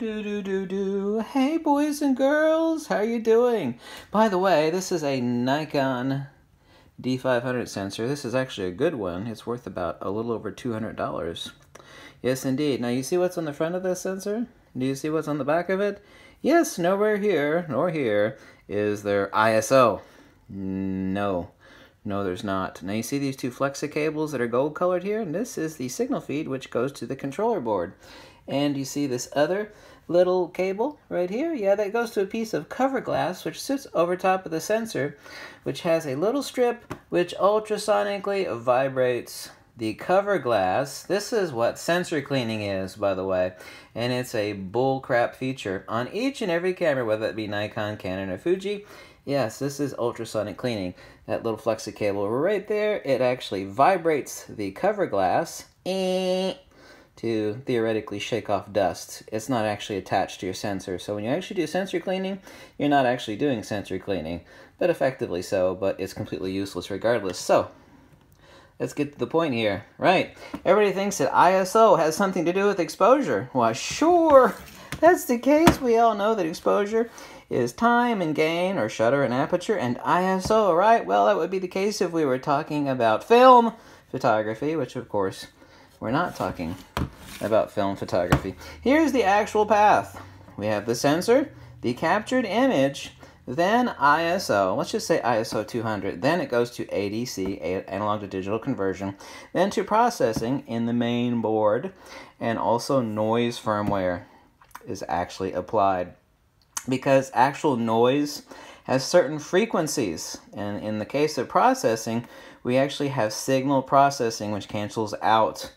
do do do do. Hey boys and girls, how are you doing? By the way, this is a Nikon D500 sensor. This is actually a good one. It's worth about a little over $200. Yes, indeed. Now you see what's on the front of this sensor? Do you see what's on the back of it? Yes, nowhere here nor here is there ISO. No. No, there's not. Now you see these two Flexa cables that are gold colored here? And this is the signal feed which goes to the controller board. And you see this other little cable right here? Yeah, that goes to a piece of cover glass which sits over top of the sensor, which has a little strip which ultrasonically vibrates the cover glass. This is what sensor cleaning is, by the way, and it's a bullcrap feature on each and every camera, whether it be Nikon, Canon, or Fuji. Yes, this is ultrasonic cleaning. That little flexi cable right there, it actually vibrates the cover glass eh. To theoretically shake off dust. It's not actually attached to your sensor. So when you actually do sensor cleaning, you're not actually doing sensor cleaning, but effectively so, but it's completely useless regardless. So let's get to the point here. Right, everybody thinks that ISO has something to do with exposure. Well, sure, that's the case. We all know that exposure is time and gain or shutter and aperture and ISO, right? Well, that would be the case if we were talking about film photography, which of course we're not talking about film photography. Here's the actual path. We have the sensor, the captured image, then ISO, let's just say ISO 200, then it goes to ADC, analog to digital conversion, then to processing in the main board, and also noise firmware is actually applied because actual noise has certain frequencies. And in the case of processing, we actually have signal processing, which cancels out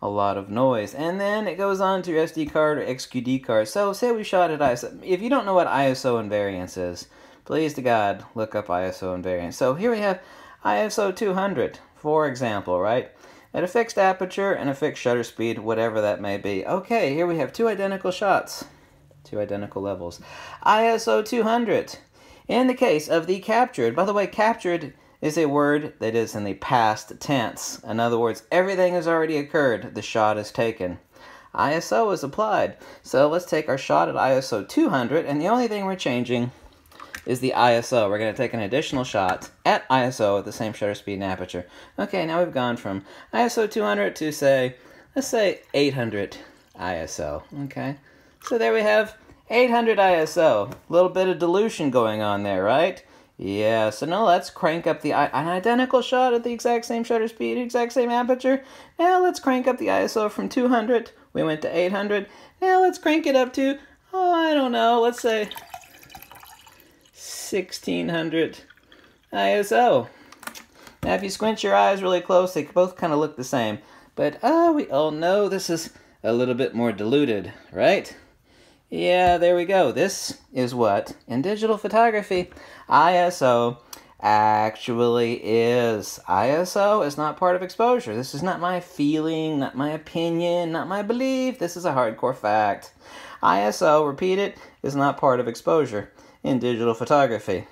a lot of noise. And then it goes on to SD card or XQD card. So say we shot at ISO. If you don't know what ISO invariance is, please to God, look up ISO invariance. So here we have ISO 200, for example, right? At a fixed aperture and a fixed shutter speed, whatever that may be. Okay, here we have two identical shots two identical levels. ISO 200. In the case of the captured, by the way, captured is a word that is in the past tense. In other words, everything has already occurred, the shot is taken. ISO is applied. So let's take our shot at ISO 200, and the only thing we're changing is the ISO. We're going to take an additional shot at ISO at the same shutter speed and aperture. Okay, now we've gone from ISO 200 to say, let's say 800 ISO. Okay. So there we have 800 ISO. A little bit of dilution going on there, right? Yeah, so now let's crank up the an identical shot at the exact same shutter speed, exact same aperture. Now let's crank up the ISO from 200. We went to 800. Now let's crank it up to, oh, I don't know, let's say 1600 ISO. Now if you squint your eyes really close, they both kind of look the same. But uh, we all know this is a little bit more diluted, right? Yeah, there we go. This is what, in digital photography, ISO actually is. ISO is not part of exposure. This is not my feeling, not my opinion, not my belief. This is a hardcore fact. ISO, repeat it, is not part of exposure in digital photography.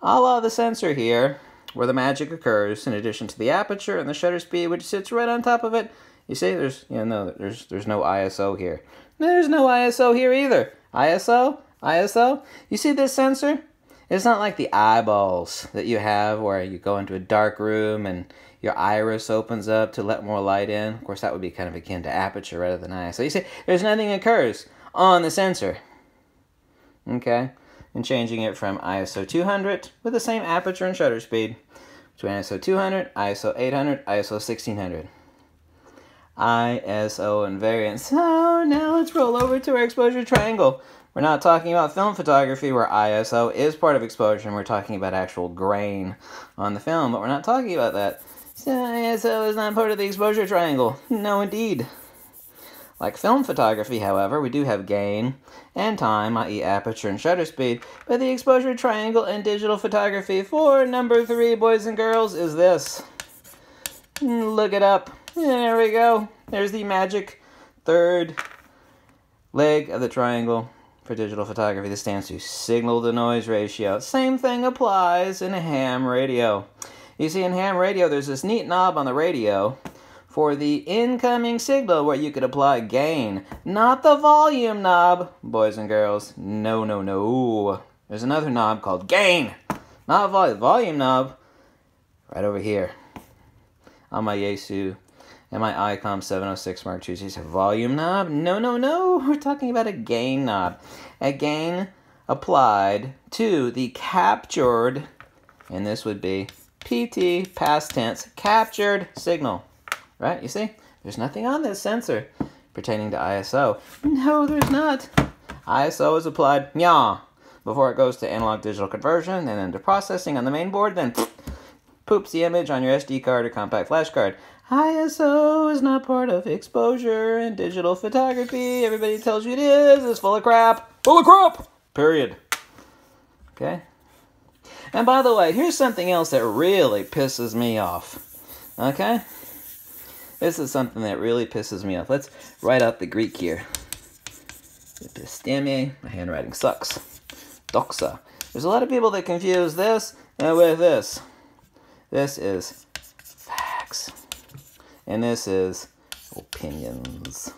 I'll the sensor here, where the magic occurs, in addition to the aperture and the shutter speed, which sits right on top of it. You see, there's you know, no, there's there's no ISO here. There's no ISO here either. ISO? ISO? You see this sensor? It's not like the eyeballs that you have where you go into a dark room and your iris opens up to let more light in. Of course, that would be kind of akin to aperture rather than ISO. You see, there's nothing occurs on the sensor. Okay? And changing it from ISO 200 with the same aperture and shutter speed to ISO 200, ISO 800, ISO 1600. ISO invariance. So oh, now let's roll over to our exposure triangle. We're not talking about film photography where ISO is part of exposure and we're talking about actual grain on the film, but we're not talking about that. So ISO is not part of the exposure triangle. No, indeed. Like film photography, however, we do have gain and time, i.e. aperture and shutter speed, but the exposure triangle in digital photography for number three, boys and girls, is this. Look it up. There we go. There's the magic third leg of the triangle for digital photography. This stands to signal to noise ratio. Same thing applies in a ham radio. You see, in ham radio, there's this neat knob on the radio for the incoming signal where you could apply gain, not the volume knob, boys and girls. No, no, no. There's another knob called gain, not volume. Volume knob, right over here on my Yaesu and my ICOM 706 Mark II. A volume knob? No, no, no. We're talking about a gain knob. A gain applied to the captured, and this would be PT, past tense, captured signal. Right? You see? There's nothing on this sensor pertaining to ISO. No, there's not. ISO is applied, yeah, before it goes to analog digital conversion and then to processing on the main board, then poops the image on your SD card or compact flash card. ISO is not part of exposure and digital photography. Everybody tells you it is. It's full of crap. Full of crap! Period. Okay? And by the way, here's something else that really pisses me off. Okay? This is something that really pisses me off. Let's write out the Greek here. Episteme. My handwriting sucks. Doxa. There's a lot of people that confuse this uh, with this. This is facts. And this is opinions.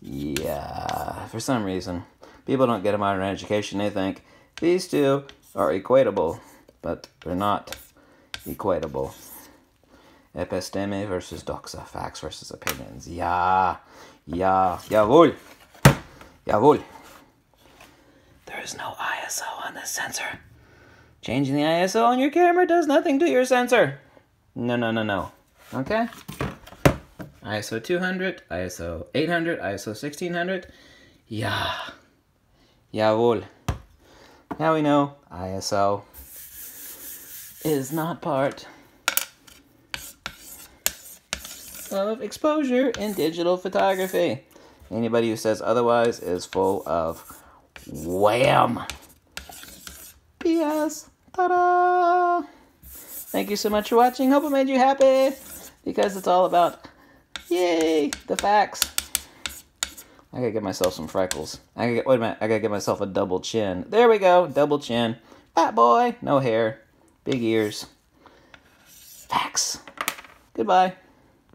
Yeah. For some reason, people don't get a modern education. They think these two are equatable, but they're not equatable. Episteme versus doxa, facts versus opinions. Yeah, yeah, jawohl, jawohl. There is no ISO on this sensor. Changing the ISO on your camera does nothing to your sensor. No, no, no, no. Okay? ISO 200, ISO 800, ISO 1600. Yeah. Jawohl. Now we know ISO is not part of exposure in digital photography. Anybody who says otherwise is full of wham. P.S. Ta-da! Thank you so much for watching. Hope it made you happy because it's all about, yay, the facts. I gotta get myself some freckles. I gotta get, wait a minute, I gotta get myself a double chin. There we go, double chin. Fat boy, no hair, big ears. Facts. Goodbye.